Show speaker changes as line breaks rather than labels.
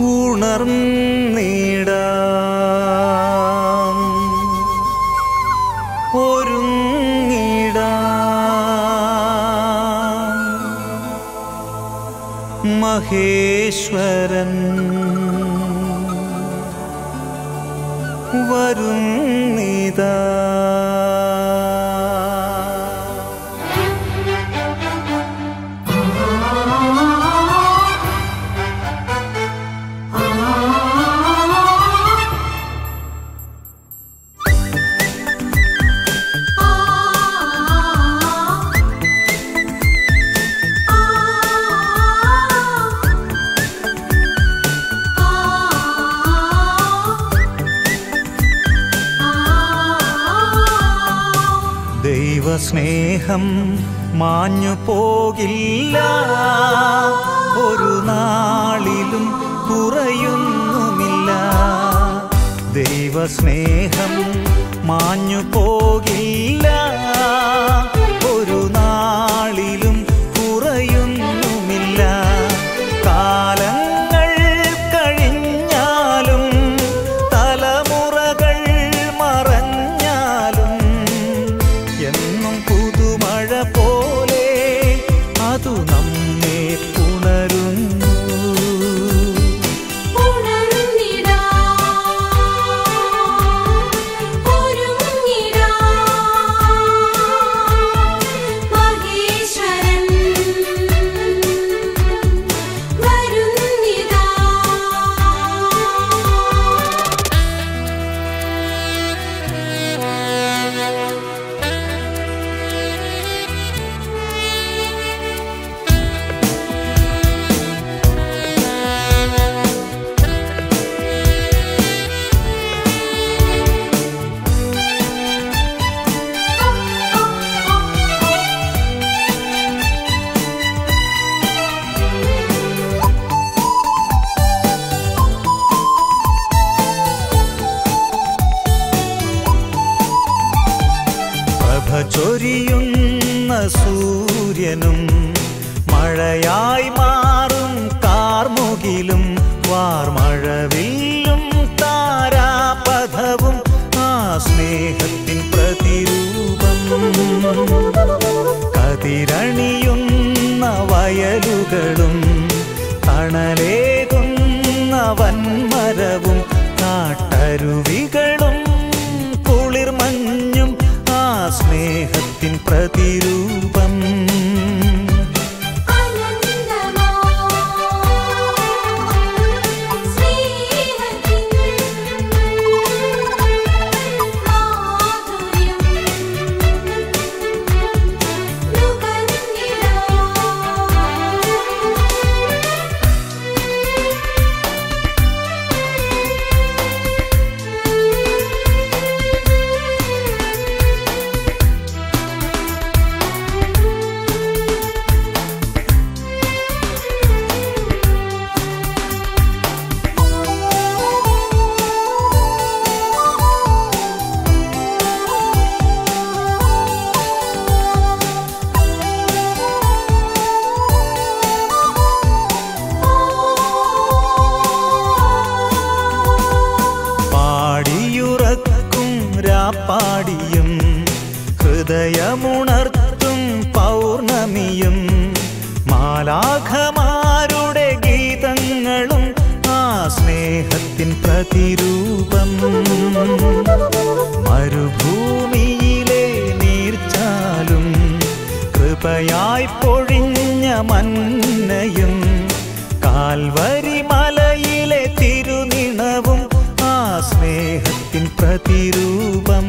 ഉണർന്നിടാം. ഒരുങ്ങിടാം. മഹേശ്വരൻ വരുന്നിതാ. ദൈവസ്നേഹം മാഞ്ഞു പോകില്ല. ഒരു നാളിലും കുറയുന്നുമില്ല. ദൈവസ്നേഹം മാഞ്ഞു പോകില്ല. സൂര്യനും മഴയായി മാറും കാർമുകിലും വാർമഴവില്ലും താരാപഥവും ആ സ്നേഹത്തിൻ പ്രതിരൂപം. കതിരണിയുന്ന വയലുകളും തണലേകുന്ന വന്മരവും കാട്ടരുവികളും സ്നേഹത്തിൻ പ്രതിരൂപം. ഹൃദയമുണർത്തും പൗർണമിയും. മാലാഖമാരുടെ ഗീതങ്ങളും ആ സ്നേഹത്തിൻ പ്രതിരൂപം. മരുഭൂമിയിലെ നീർച്ചാലും കൃപയായി പൊഴിഞ്ഞ മന്നയും. കാൽവരി മലയിലെ തിരുനിണവും ആ സ്നേഹത്തിൻ പ്രതിരൂപം.